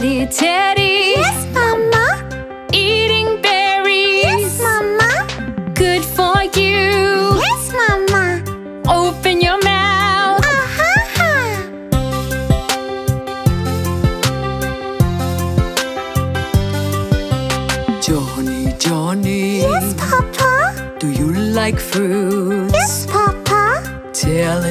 teddy teddy. Yes, Mama. Eating berries. Yes, Mama. Good for you. Yes, Mama. Open your mouth. Ah ha ha. Johnny, Johnny. Yes, Papa. Do you like fruits? Yes, Papa. Tell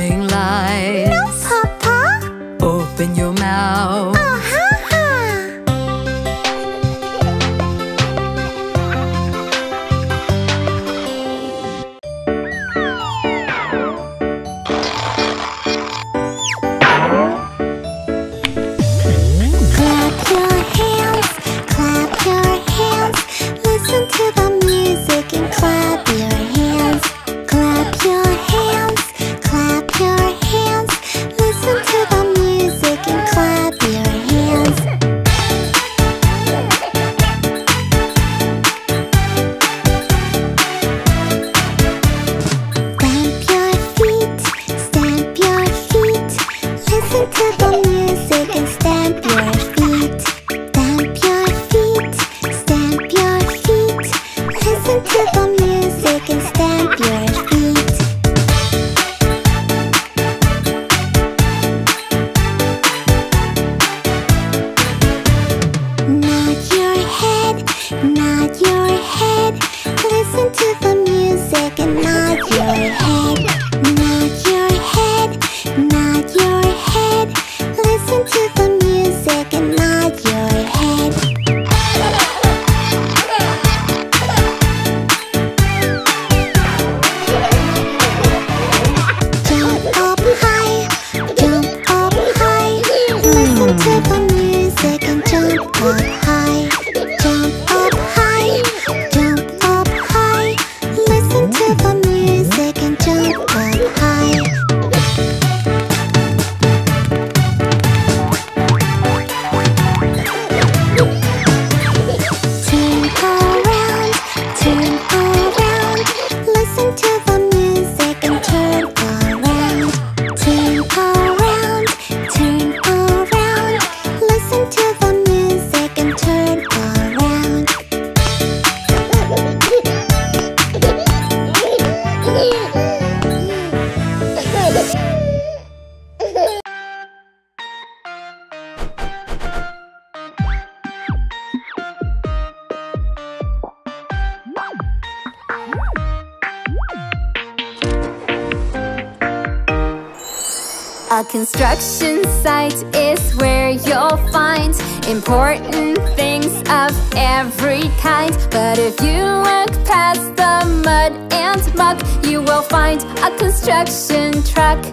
You will find a construction truck.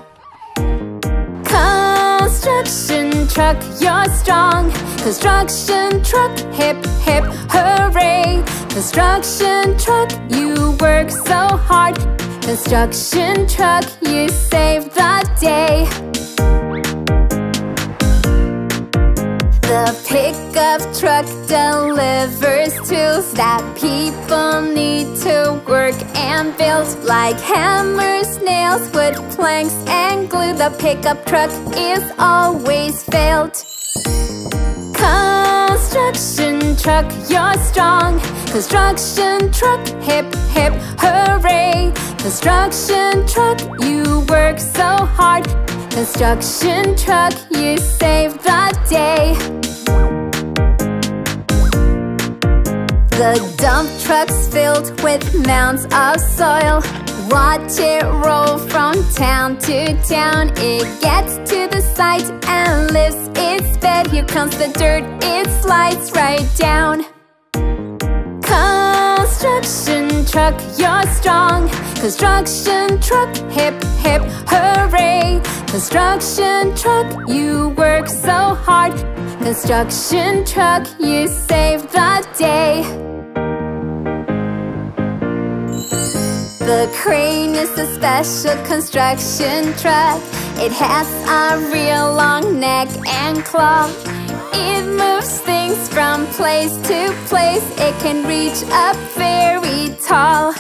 Construction truck, you're strong. Construction truck, hip hip hooray. Construction truck, you work so hard. Construction truck, you save the day. The pickup truck delivers tools that people need to work and build Like hammers, nails, wood planks, and glue. The pickup truck is always filled. Construction truck, you're strong. Construction truck, hip hip hooray. Construction truck, you work so hard. Construction truck, you save the day. The dump truck's filled with mounds of soil. Watch it roll from town to town. It gets to the site and lifts its bed. Here comes the dirt, it slides right down. Construction truck, you're strong. Construction truck, hip hip hooray. Construction truck, you work so hard. Construction truck, you save the day. The crane is a special construction truck. It has a real long neck and claw. It moves things from place to place. It can reach up very tall.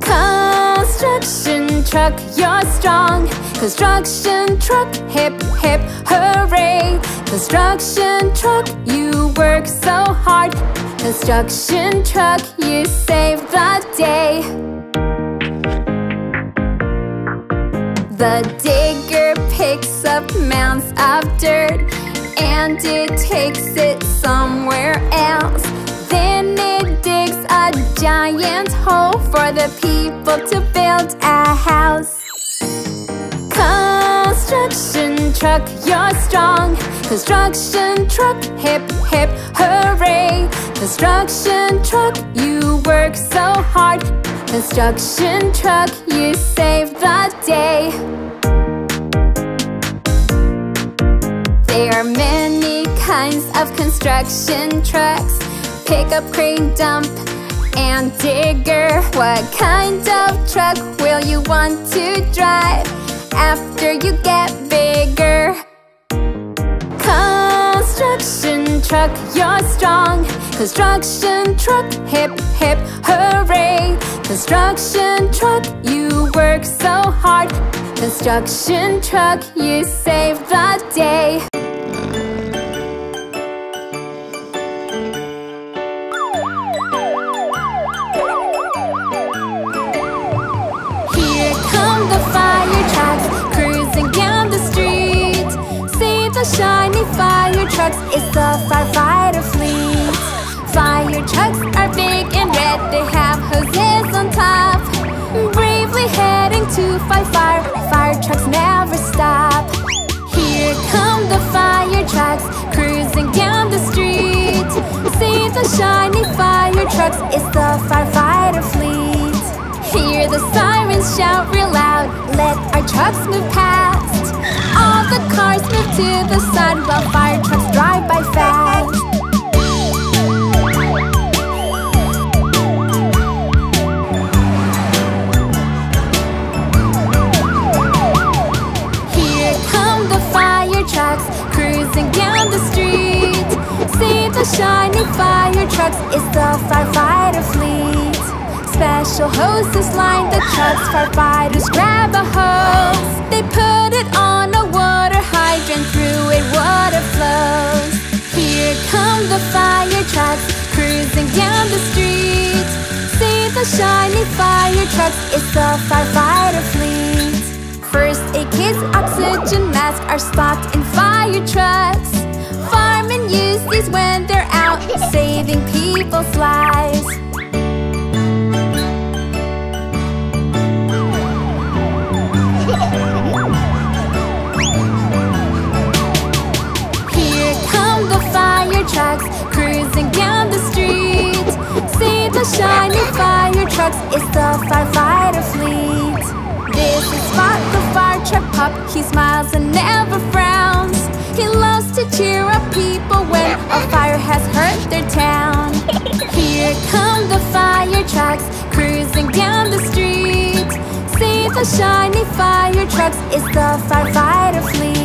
Construction truck, you're strong. Construction truck, hip hip hooray. Construction truck, you work so hard. Construction truck, you save the day. The digger picks up mounds of dirt and it takes it somewhere else. Then it digs a giant hole for the people to build a house. Construction truck, you're strong. Construction truck, hip hip hooray. Construction truck, you work so hard. Construction truck, you save the day. There are many kinds of construction trucks Pickup, crane, dump, and digger What kind of truck will you want to drive After you get bigger? Construction truck, you're strong. Construction truck, hip hip hooray. Construction truck, you work so hard. Construction truck, you save the day fire trucks, it's the firefighter fleet. Fire trucks are big and red, they have hoses on top. Bravely heading to fight fire, fire trucks never stop. Here come the fire trucks cruising down the street. See the shiny fire trucks, it's the firefighter fleet. Hear the sirens shout real loud, let our trucks move past. The cars move to the side while fire trucks drive by fast. Here come the fire trucks cruising down the street. See the shiny fire trucks, it's the firefighter fleet. Special hoses line the trucks, firefighters grab a hose. They put it on a water hydrant, through it water flows. Here come the fire trucks cruising down the street. See the shiny fire trucks, it's the firefighter fleet. First aid kits, oxygen masks are stocked in fire trucks. Firemen use these when they're out saving people's lives. Trucks, it's the firefighter fleet. This is Spot the fire truck pup, he smiles and never frowns. He loves to cheer up people when a fire has hurt their town. Here come the fire trucks cruising down the street. See the shiny fire trucks, it's the firefighter fleet.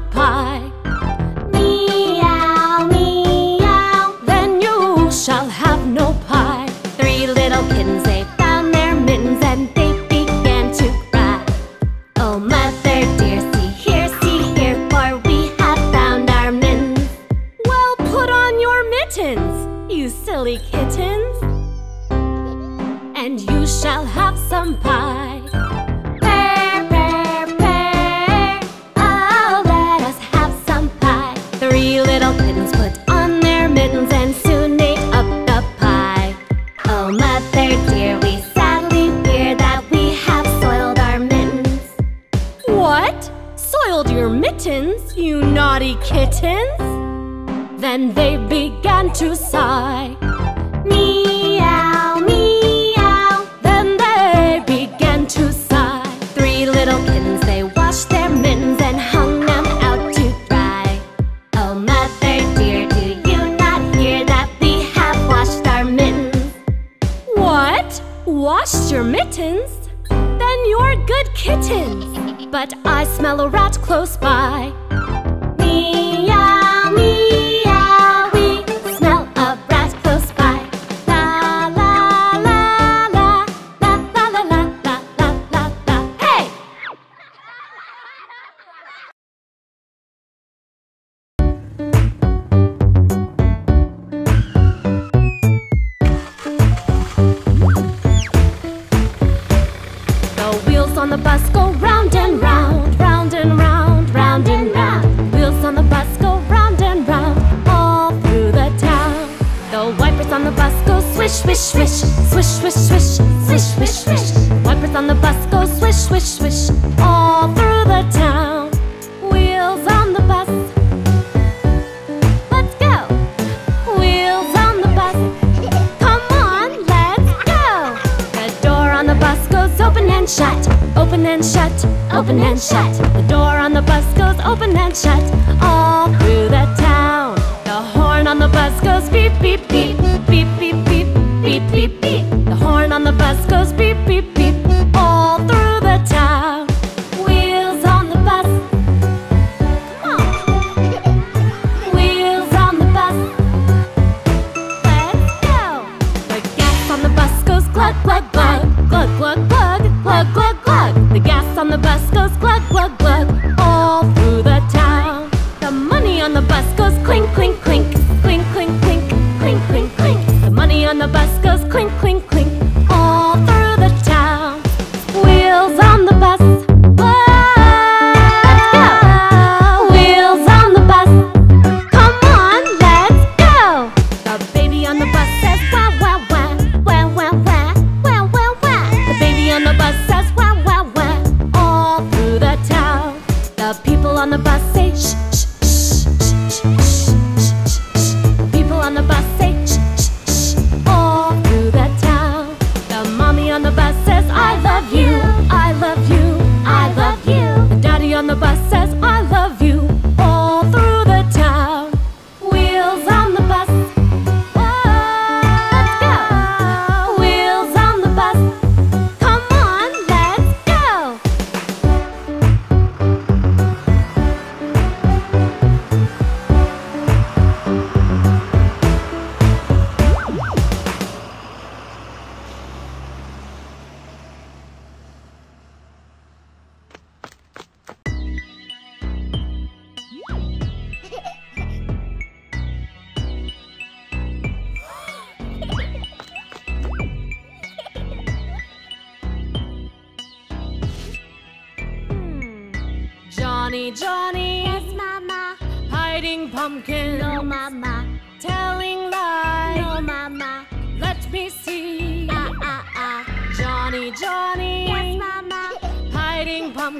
pie. By. Me,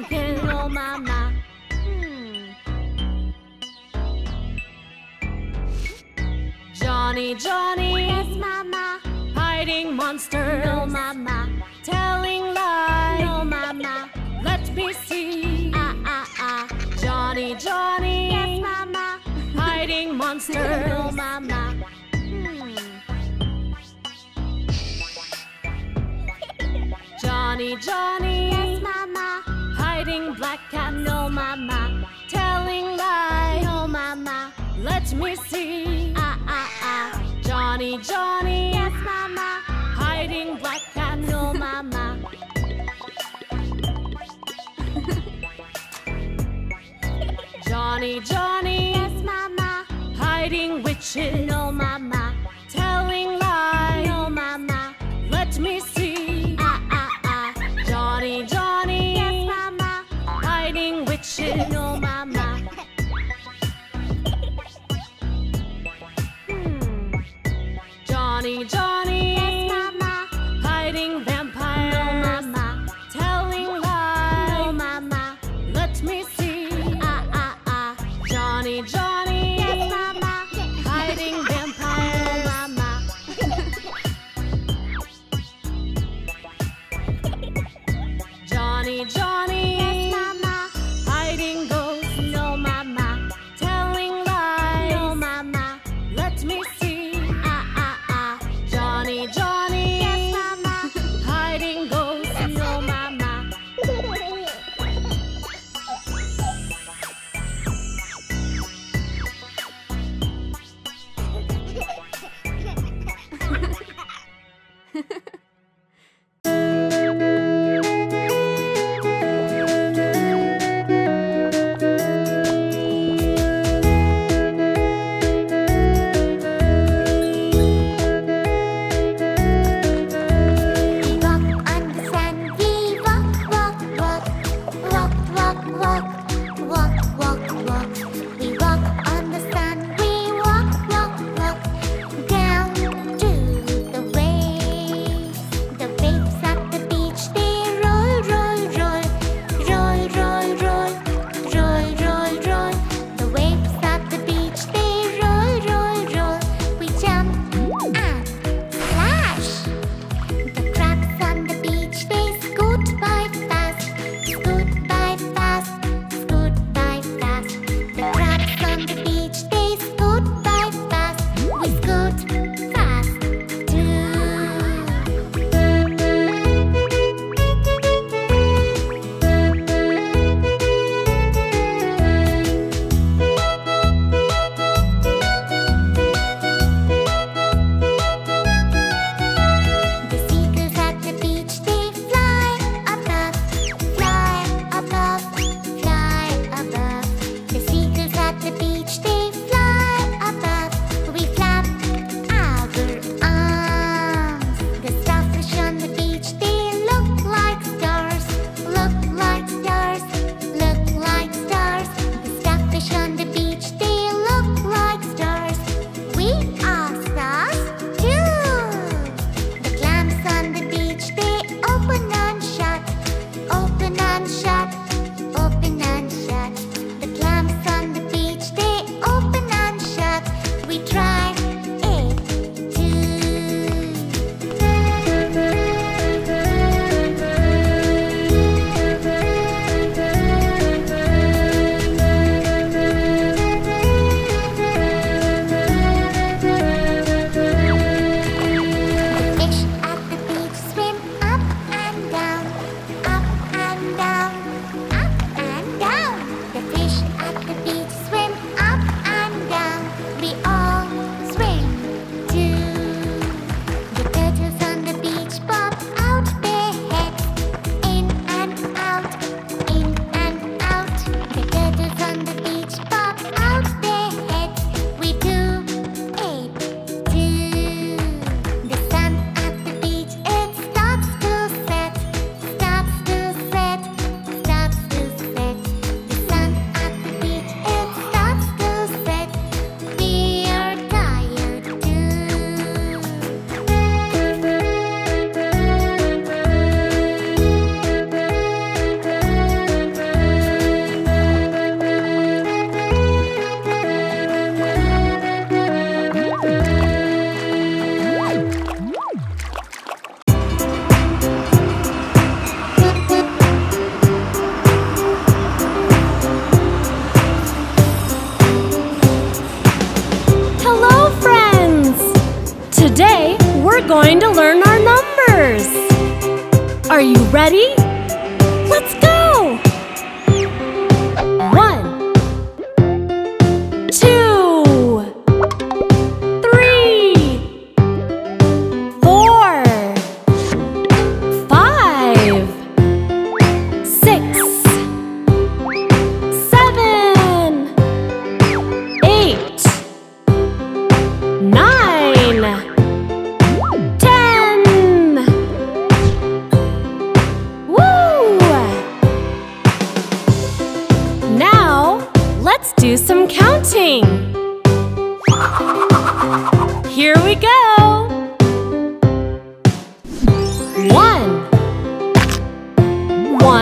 天龙妈妈。Hmm. Oh, Johnny, Johnny, yes, Mama. Hiding monsters, no, Mama. Telling lies, no, Mama. Let me see, ah, ah, ah. Johnny, Johnny, yes, Mama. Hiding monsters, no, Mama. Hmm. Johnny, Johnny black cat, no mama. Telling lie, no mama. Let me see. Ah, ah, ah. Johnny, Johnny, yes mama. Hiding black cat, no mama. Johnny, Johnny, yes mama. Hiding witches, no mama.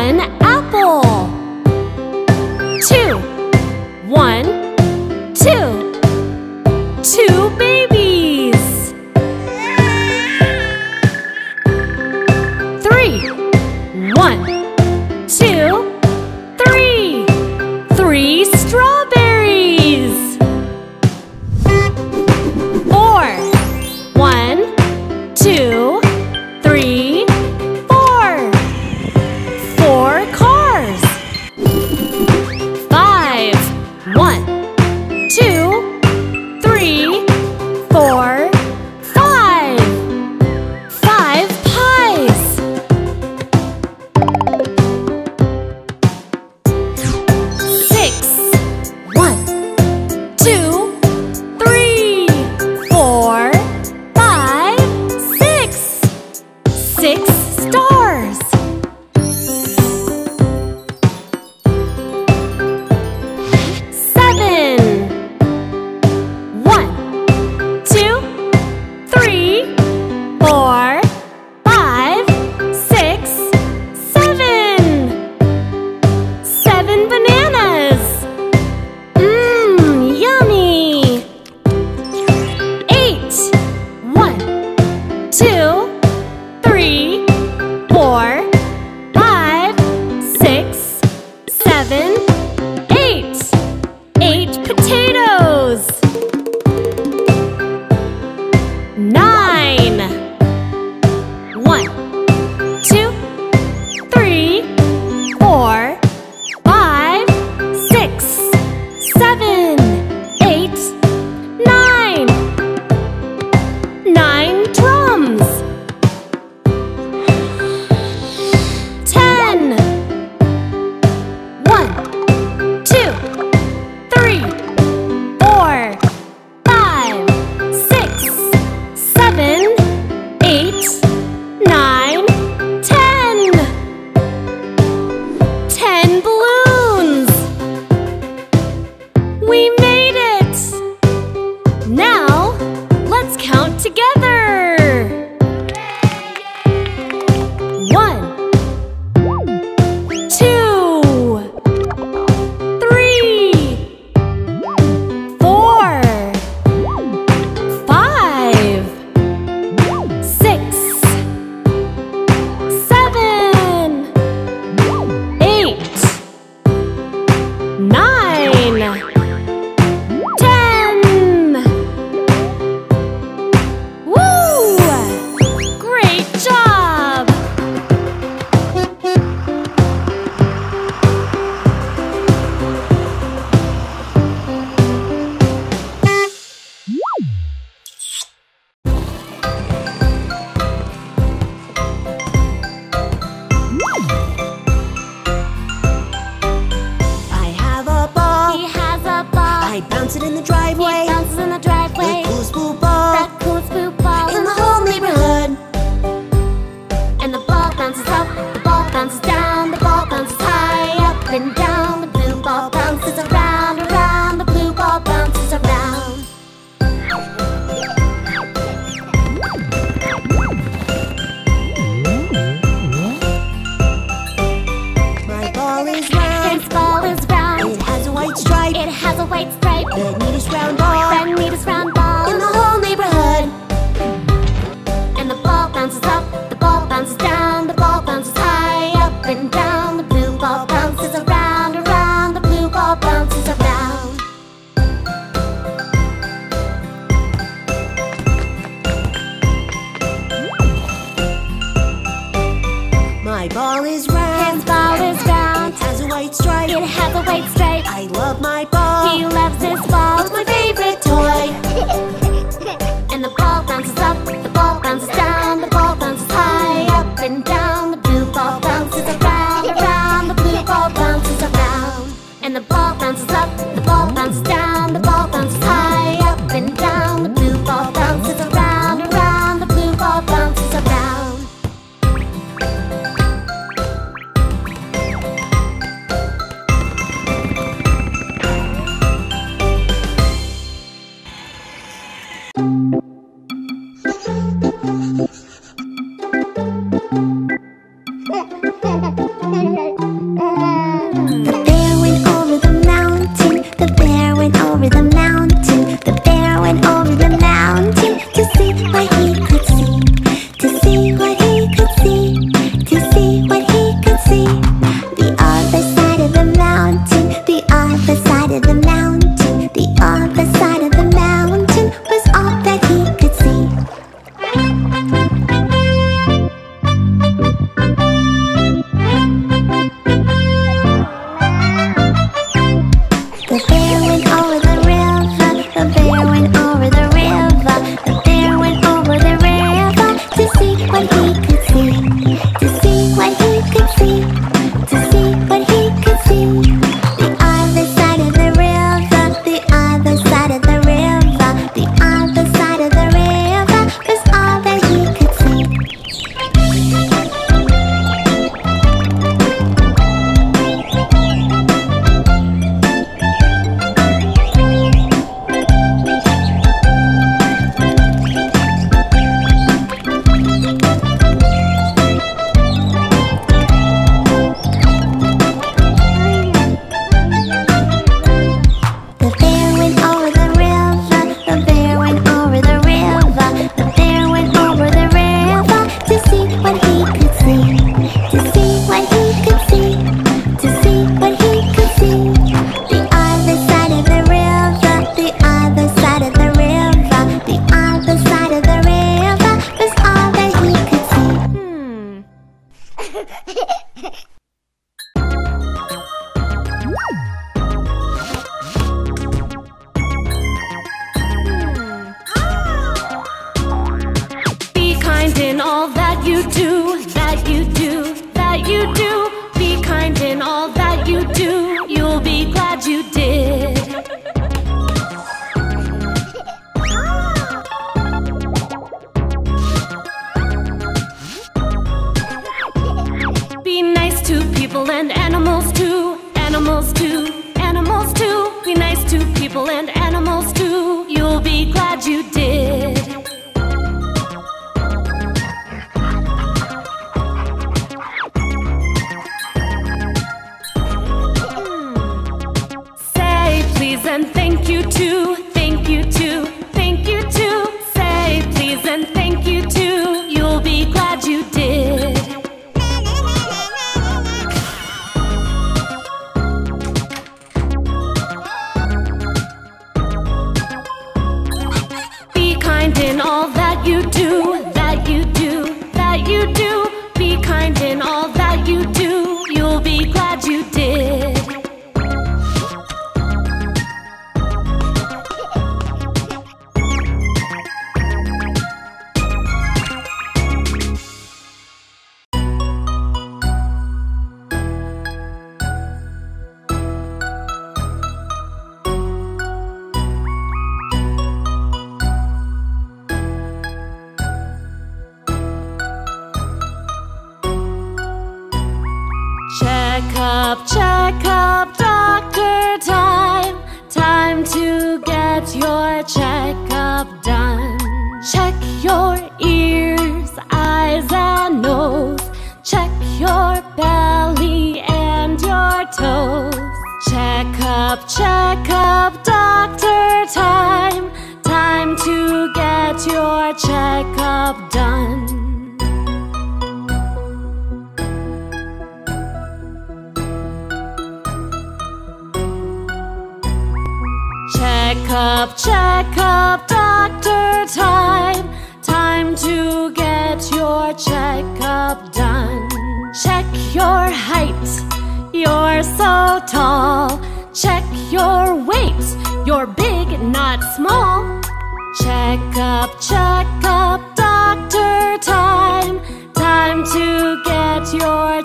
One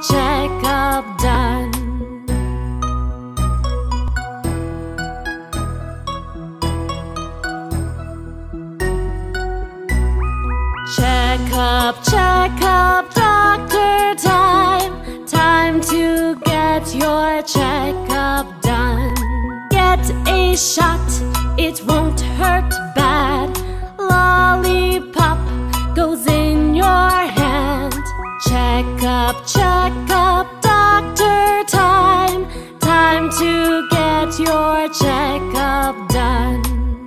checkup done. Check up, check up, doctor time. Time to get your checkup done. Get a shot, it won't hurt bad. Lollipop goes in your hand. Check up, check up, doctor time. Time to get your checkup done.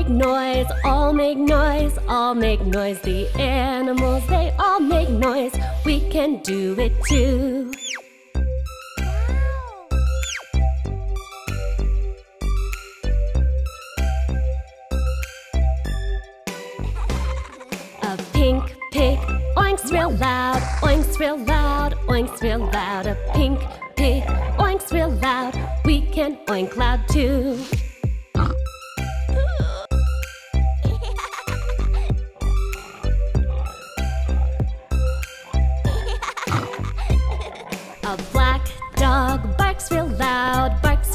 Make noise, all make noise, all make noise. The animals, they all make noise. We can do it too. A pink pig oinks real loud, oinks real loud, oinks real loud. A pink pig oinks real loud. We can oink loud too.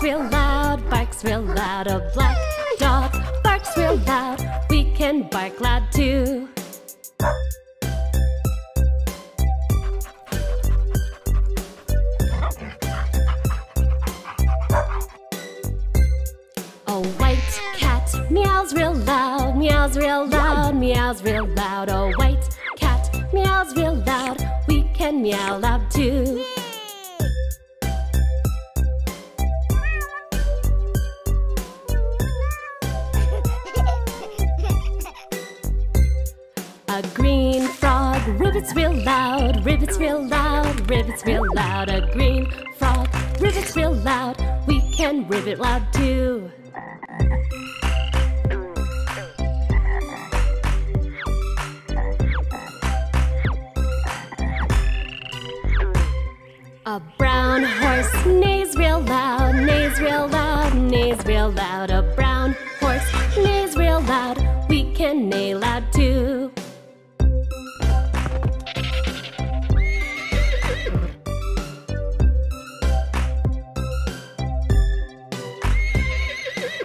Real loud, barks real loud. A black dog barks real loud. We can bark loud too. A white cat meows real loud, meows real loud, meows real loud. A white cat meows real loud. We can meow loud too. A green frog ribbits real loud, ribbits real loud, ribbits real loud. A green frog ribbits real loud. We can ribbit loud too. A brown horse neighs real loud, neighs real loud, neighs real loud. A brown horse neighs real loud. We can neigh loud too.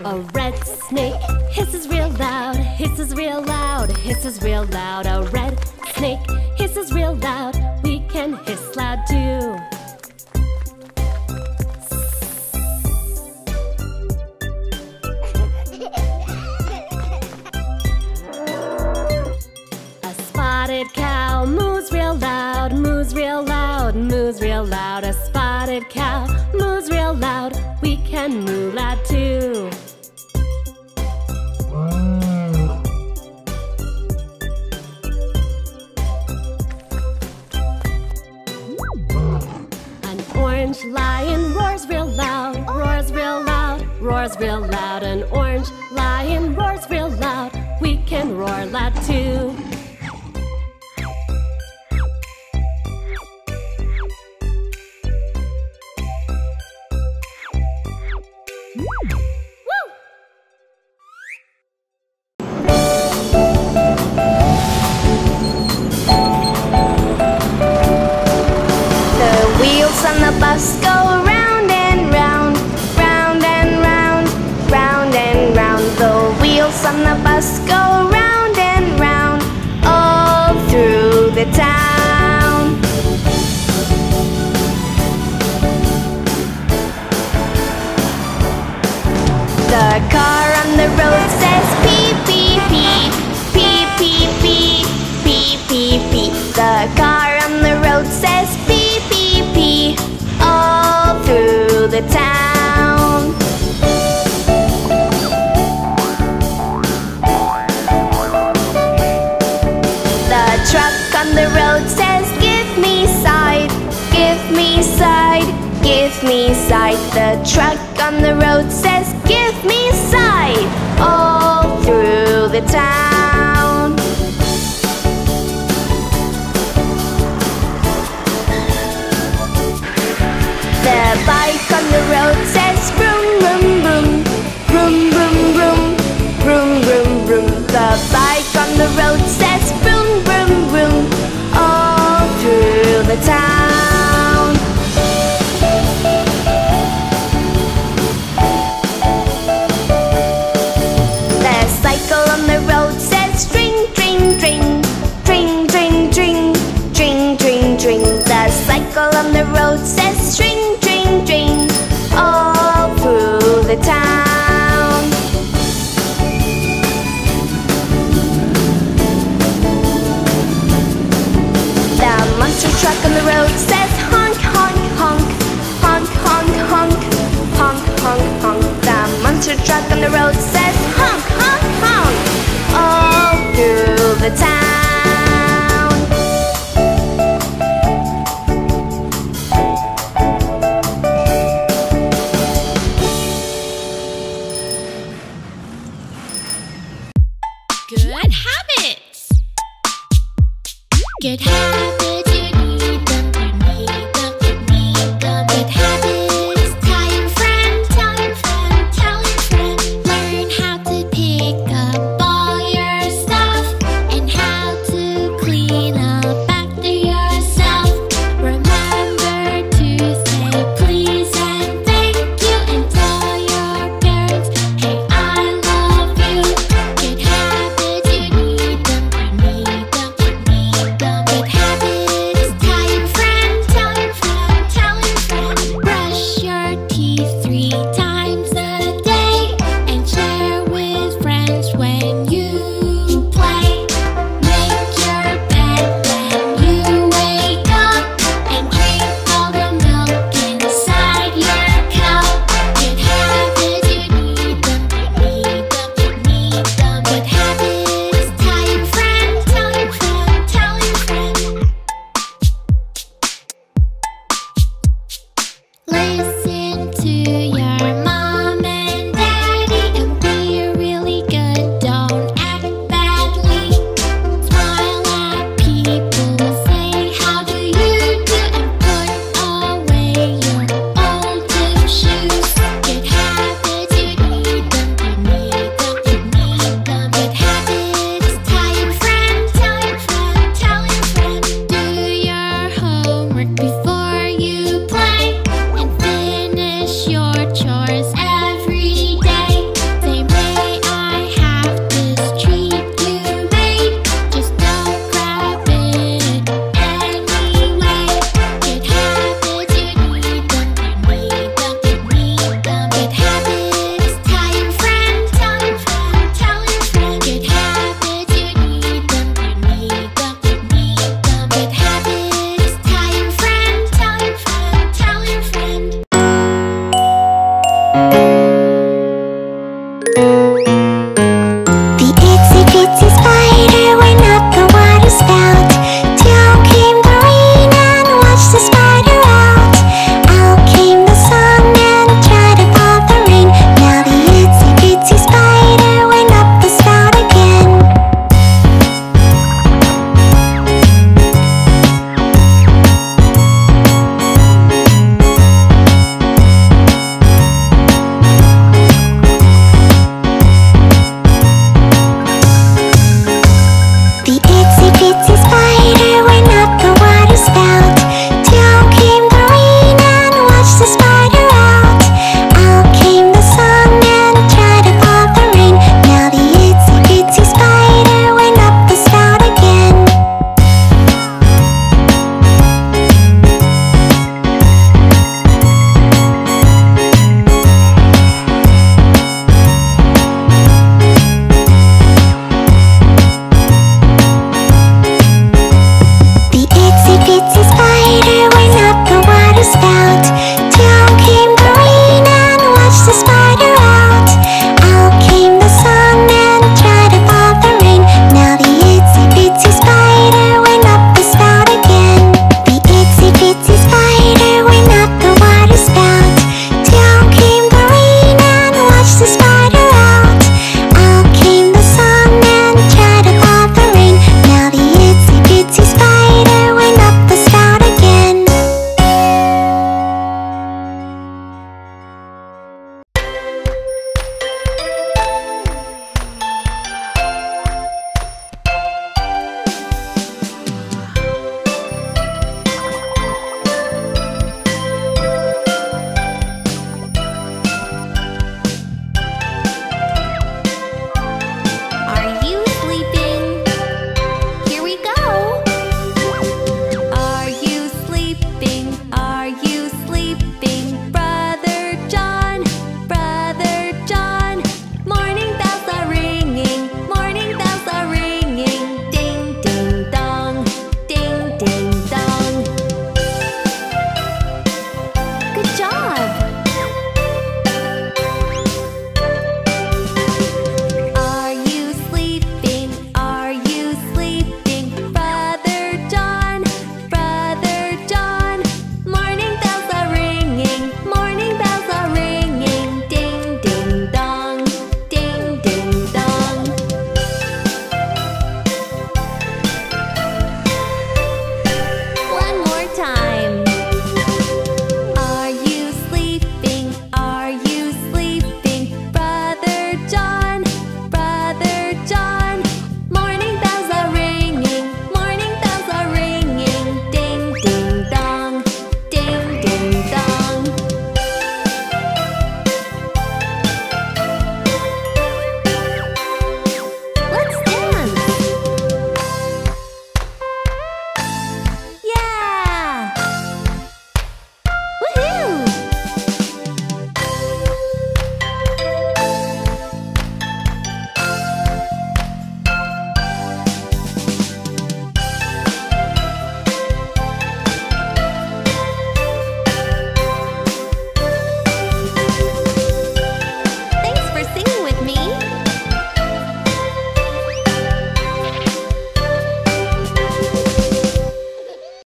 A red snake hisses real loud, hisses real loud, hisses real loud. A red snake hisses real loud. We can hiss loud too. A spotted cow moos real loud, moos real loud, moos real loud. A spotted cow moos real loud. We can moo loud too. Real loud. An orange lion roars real loud. We can roar loud too.